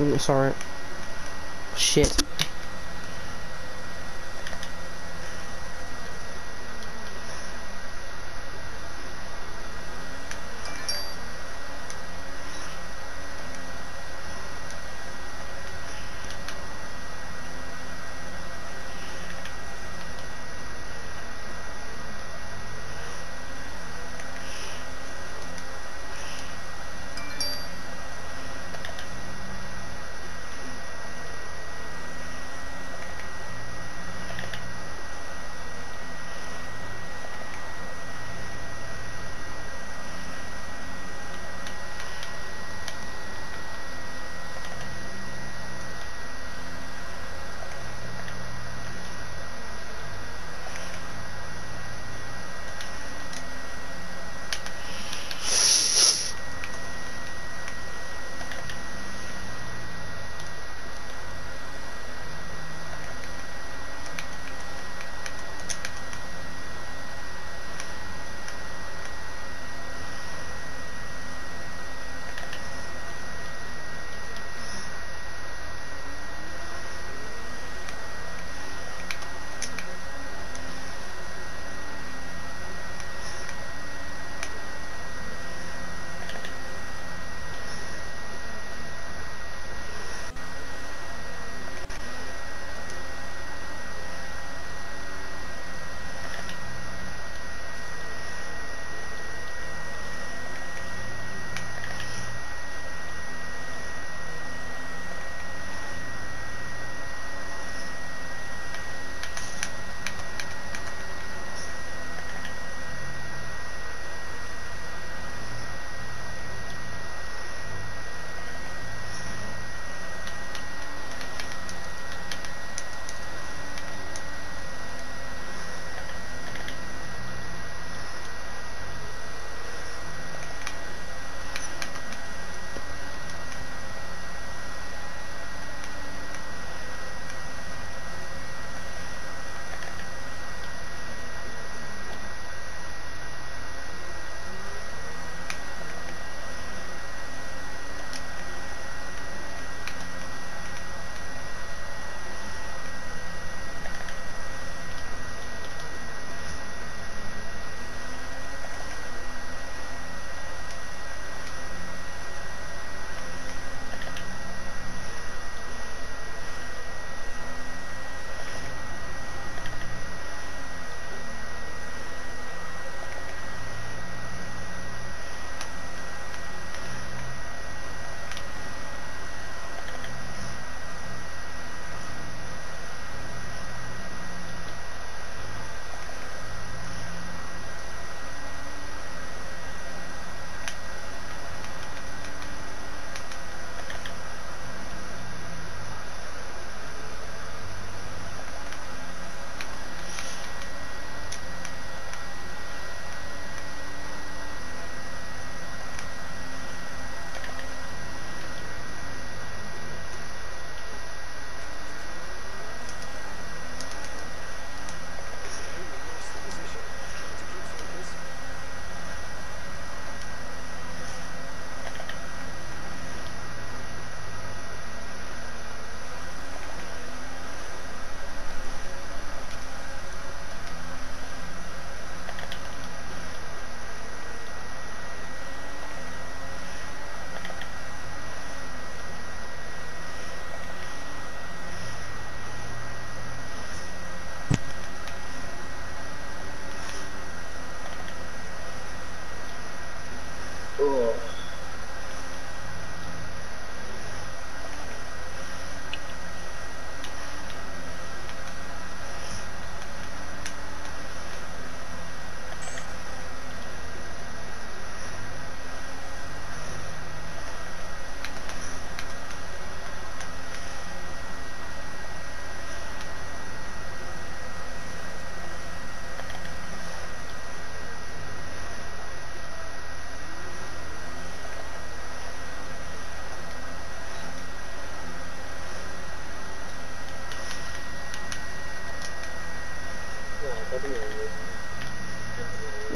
Mm, sorry. Shit.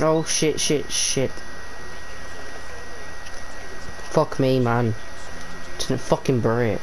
Oh shit, shit, shit. Fuck me, man. didn't fucking break.